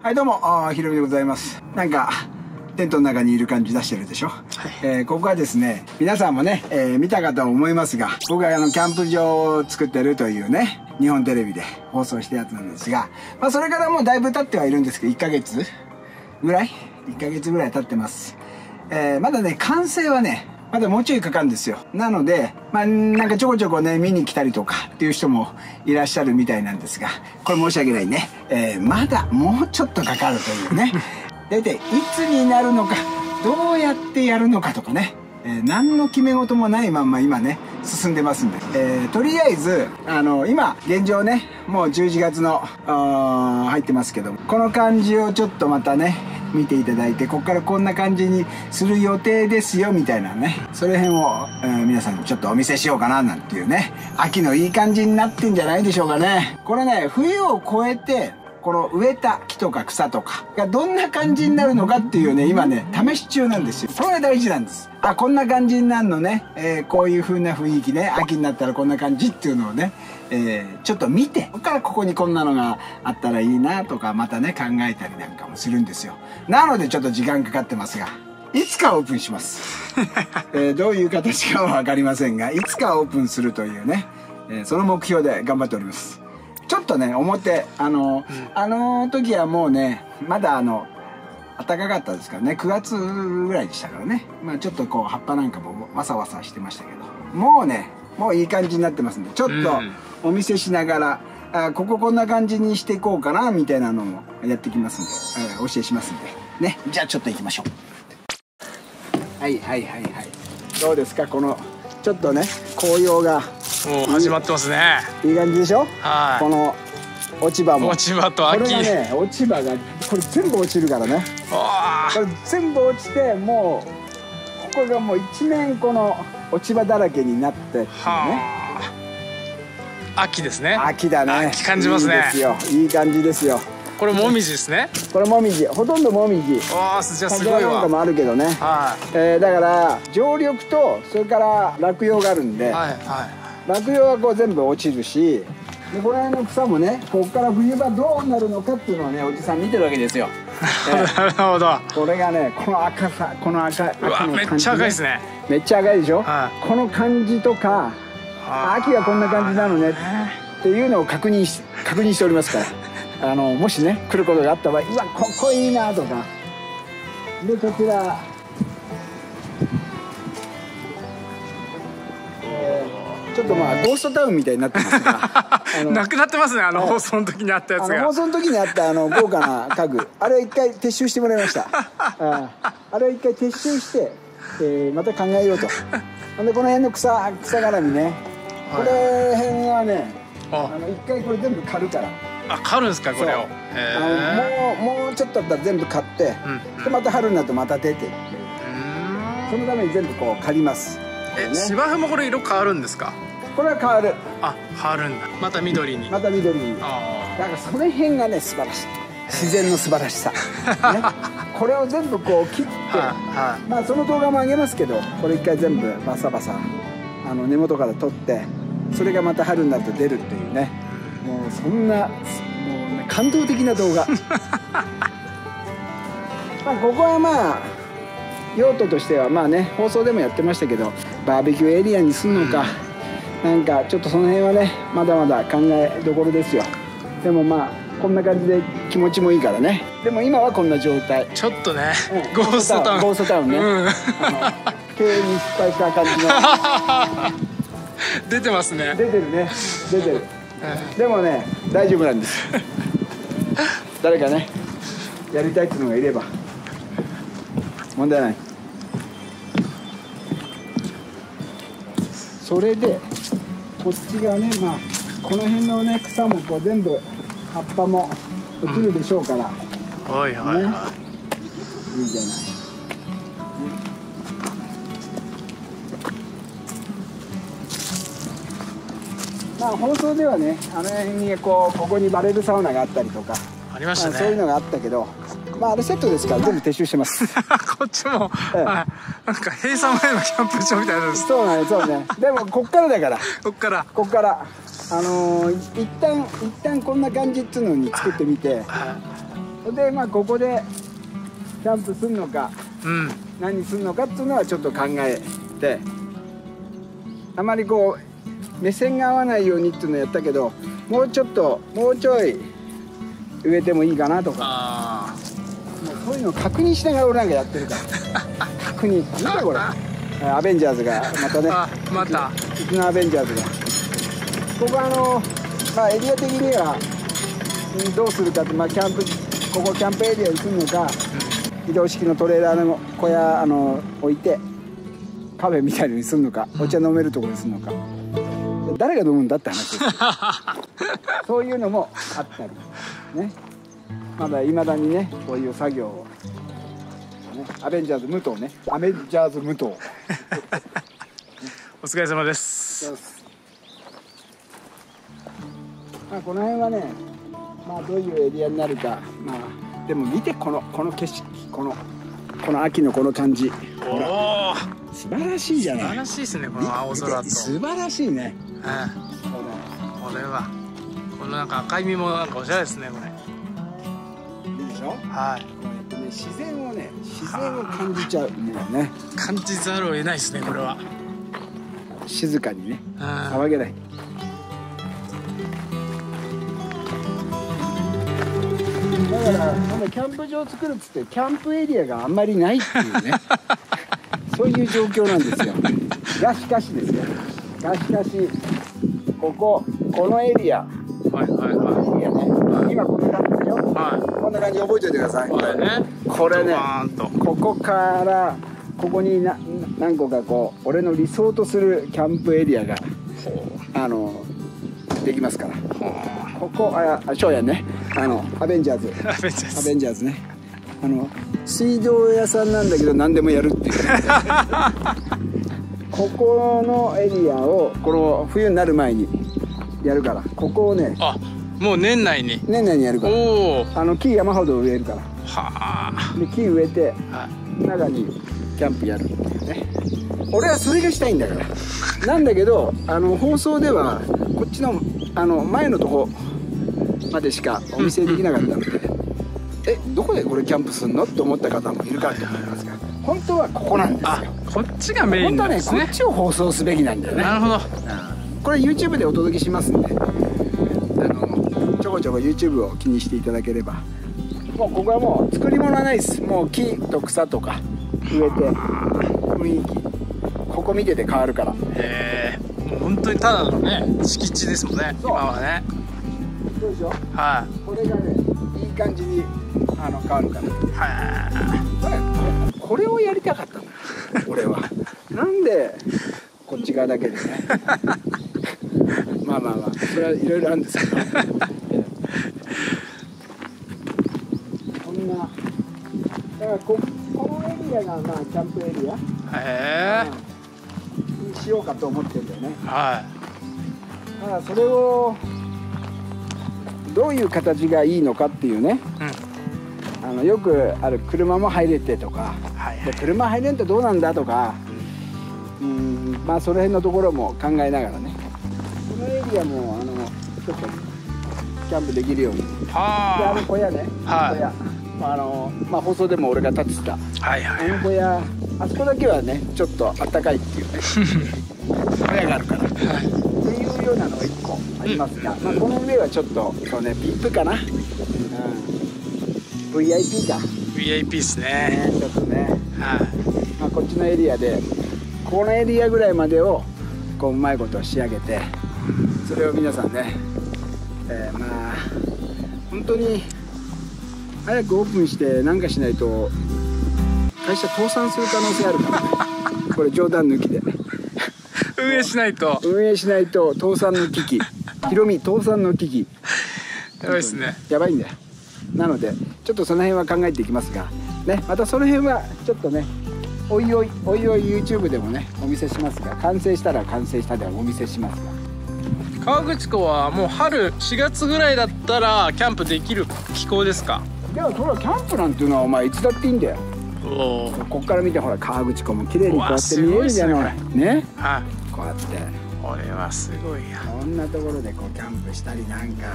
はい、どうも、ひろみでございます。なんか、テントの中にいる感じ出してるでしょ、えーここはですね、皆さんもね、えー見たかと思いますが、僕があの、キャンプ場を作ってるというね、日本テレビで放送したやつなんですが、まあ、それからもうだいぶ経ってはいるんですけど、1ヶ月ぐらい ?1 ヶ月ぐらい経ってます。えーまだね、完成はね、まだもうちょいかかるんですよ。なので、まあ、なんかちょこちょこね、見に来たりとかっていう人もいらっしゃるみたいなんですが、これ申し訳ないね。えーまだもうちょっとかかるというね。大体いいつになるのか、どうやってやるのかとかね。えー何の決め事もないまんま今ね、進んでますんで。えーとりあえず、あの、今、現状ね、もう11月の、あ入ってますけど、この感じをちょっとまたね、見ていただいて、ここからこんな感じにする予定ですよ、みたいなね。それ辺を、えー皆さんにちょっとお見せしようかな、なんていうね。秋のいい感じになってんじゃないでしょうかね。これね、冬を越えて、この植えた木とか草とかがどんな感じになるのかっていうね、今ね、試し中なんですよ。それが大事なんです。あ、こんな感じになるのね、えーこういう風な雰囲気ね、秋になったらこんな感じっていうのをね、えーちょっと見て、そこからここにこんなのがあったらいいなとか、またね、考えたりなんかもするんですよ。なのでちょっと時間かかってますが、いつかオープンします。えーどういう形かはわかりませんが、いつかオープンするというね、えーその目標で頑張っております。ちょっとね、表、あの、あの時はもうね、まだあの、暖かかったですからね、9月ぐらいでしたからね。まあちょっとこう、葉っぱなんかもわさわさしてましたけど、もうね、もういい感じになってますんで、ちょっとお見せしながら、あこここんな感じにしていこうかな、みたいなのもやってきますんで、えーお教えしますんで。ね、じゃあちょっと行きましょう。はいはいはいはい。どうですか、この、ちょっとね、紅葉が。もう始まってますね。いい感じでしょ？はい。この落ち葉も。落ち葉とこ秋れがね落ち葉がこれ全部落ちるからね。わこれ全部落ちてもうここがもう一面この落ち葉だらけになってね。はあ。秋ですね。秋だね。秋感じますね。いいですよ。いい感じですよ。これもみじですね。これもみじ。ほとんどもみじ。わあじゃあすごいわ。桜なんかもあるけどね、はえーだから常緑とそれから落葉があるんで、いはいは落葉はこう全部落ちるしでこの辺の草もねここから冬場どうなるのかっていうのをねおじさん見てるわけですよ、なるほど。これがねこの赤さこの赤赤の感じ、めっちゃ赤いですね。めっちゃ赤いでしょ、はこの感じとかあ秋はこんな感じなのね。っていうのを確認し確認しておりますから。あのもしね来ることがあった場合うわここいいなとか。でこちら。えーちょっとまあゴーストタウンみたいになってますが なくなってますねあのはい。放送の時にあったやつが。放送の時にあったあの豪華な家具。あれは一回撤収してもらいました。ああ。れは一回撤収して、えーまた考えようと。ほんでこの辺の草草絡みね。これ辺はねあ。あの一回これ全部刈るから。あ狩るんですかこれを。もうもうちょっとだったら全部刈って、うんでまた春になるとまた出て。そのために全部こう刈ります。えね芝生もこれ色変わるんですか？これは変わる。あ変わるんだ。また緑に。また緑。にあだからその辺がね素晴らしい。自然の素晴らしさ、ね、これを全部こう切って、あはいはい。まあその動画も上げますけどこれ一回全部バサバサあの根元から取ってそれがまた春になると出るっていうね。もうそんなもう、ね、感動的な動画。まあここはまあ用途としてはまあね放送でもやってましたけどバーベキューエリアにするのか、なんかちょっとその辺はねまだまだ考えどころですよ。でもまあこんな感じで気持ちもいいからね。でも今はこんな状態。ちょっとねうん。ゴーストタウン。ゴーストタウンね。うん。経営に失敗した感じの。出てますね。出てるね。出てる。でもね大丈夫なんです。誰かねやりたいっていうのがいれば。問題ない。それでこっち側ねまあこの辺のね草もこう全部葉っぱも落ちるでしょうから、はいはいはい。いいじゃない。まあ放送ではね、あの辺にこうここにバレルサウナがあったりとか、ありましたね。まあそういうのがあったけど、まああれセットですから全部撤収してます。こっちも、ええ。はい、なんか閉鎖前のキャンプ場みたいなんです。そうなんですそうね。でもこっからだから、こっから。こっから。あのー、一旦一旦こんな感じっていうのに作ってみて、はでまあここでキャンプするのかうん。何するのかっていうのはちょっと考えて。あまりこう目線が合わないようにっていうのをやったけどもうちょっともうちょい植えてもいいかなとか。あそういうのを確認しながら俺なんかやってるから。確認。見てこれ。アベンジャーズがまたね。あまた。うちのアベンジャーズが。ここあのまあエリア的にはうんどうするかってまあキャンプここキャンプエリアにするのか移動式のトレーラーの小屋あの置いてカフェみたいのにするのかお茶飲めるところにするのか。誰が飲むんだって話 そういうのもあったりねまだいまだにねこういう作業を、ね、アベンジャーズ武藤ね。アベンジャーズ武藤。お疲れ様です。まあこの辺はねまあどういうエリアになるかまあでも見てこのこの景色このこの秋のこの感じ。おお素晴らしいじゃ素晴ないらしいですねこの青空と。素晴らしいね。うんこれは。このなんか赤い実もなんかおしゃれですねこれしょ？はい。こうやってね自然をね自然を感じちゃうもうね。感じざるを得ないですねこれは。静かにねうん。騒げない。だからなんだキャンプ場作るっつってキャンプエリアがあんまりないっていうね。そういう状況なんですよ。がしかしですよ。がしかしこここのエリア。はいはいはエリアね今こんな感じでしょい覚えておいてくださいいこれねこれねここからここにな何個かこう俺の理想とするキャンプエリアがあのできますから。ここああ翔也ね。あのアベンジャーズ。アベンジャーアズベンジャーズね。あの水道屋さんなんだけど何でもやるっていう。ここのエリアをこの冬になる前にやるからここをねあもう年内に。年内にやるから。おおあの木山ほど植えるから。はで木植えてあは中にキャンプやるっていうね。俺はそれがしたいんだから。なんだけどあの放送ではこっちのあの前のとこまでしかお見せできなかったのでえどこでこれキャンプするのって思った方もいるかと思いますが本当はここなんですよ。あこっちがメイン本当はねなんですね。こっちを放送すべきなんだよね。なるほど。これ YouTube でお届けしますんで。あのちょこちょこ YouTube を気にしていただければ。もうここはもう作り物はないです。もう木と草とか植えて雰囲気。ここ見てて変わるから。へえ。もう本当にただのね敷地ですもんねそう。今はね。どうでしょ？うはこれがねいい感じにあの変わるから。いはこれこれをやりたかったの。俺は。なんでこっち側だけでね。まあまあまあそれはいろいろあるんですけどこんなだからここのエリアがまあキャンプエリア。いへえ。にしようかと思ってるんだよね。はだからそれをどういう形がいいのかっていうね。いうん。あのよくある車も入れてとか。はいで車入れんとどうなんだとか。うん。まあその辺のところも考えながらね。このエリアもあのちょっとキャンプできるように。であのは小屋ね、はい。小屋あのまあ放送でも俺が立ってたあはいは屋あそこだけはねちょっとあったかいっていうね。小屋があるから。っていうようなのが1個ありますが、まあ、この上はちょっとそうね VIP かな、うん、VIP か。VIP ですね。ねちょっとね。はい。まあ、こっちのエリアでこのエリアぐらいまでをこううまいこと仕上げてそれを皆さんね、えーまあ本当に早くオープンして何かしないと会社倒産する可能性あるから。ねこれ冗談抜きで。運営しないと。運営しないと倒産の危機。ヒロミ倒産の危機。やばいですね。やばいんだよなのでちょっとその辺は考えていきますが。ねまたその辺はちょっとねおいおいおいおい YouTube でもねお見せしますが。完成したら完成したでお見せしますが。川口湖はもう春4月ぐらいだったらキャンプできる気候ですか？でもそれはキャンプなんていうのはお前いつだっていいんだよ。こっから見てほら川口湖も綺麗にこうやって見えるじゃない。ね。はい。こうやって。これはすごいや。こんなところでこうキャンプしたりなんか。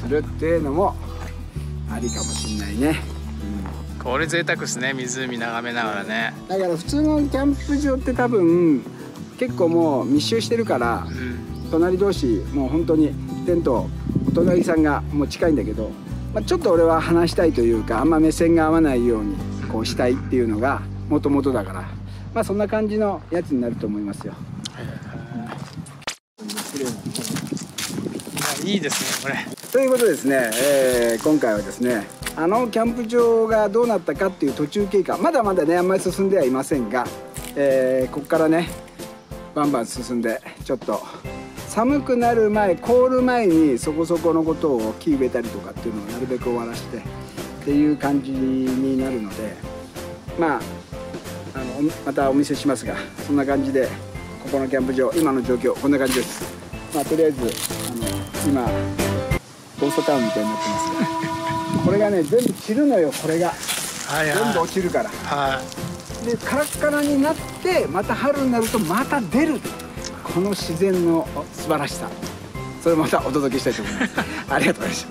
するっていうのもありかもしんないね、うん、これ贅沢ですね湖眺めながらね。だから普通のキャンプ場って多分結構もう密集してるから、うん、隣同士もう本当にテントお隣さんがもう近いんだけど、まあ、ちょっと俺は話したいというかあんま目線が合わないようにこうしたいっていうのがもともとだからまあそんな感じのやつになると思いますよ。いいですねこれ。ということですね、えー、今回はですねあのキャンプ場がどうなったかっていう途中経過まだまだねあんまり進んではいませんが、えー、ここからねバンバン進んでちょっと寒くなる前凍る前にそこそこのことを木植えたりとかっていうのをなるべく終わらしてっていう感じになるのでまああのまたお見せしますがそんな感じでここのキャンプ場今の状況こんな感じです。まあ、とりあえずあの今ゴーストタウンみたいになってますがこれがね全部散るのよこれが、はいはい、全部落ちるから。はいでカラッカラになってまた春になるとまた出るこの自然の素晴らしさ。それまたお届けしたいと思います。ありがとうございまし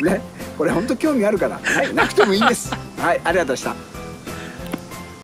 た。ね。これ本当興味あるから、はい、なくてもいいんです。はい。ありがとうございました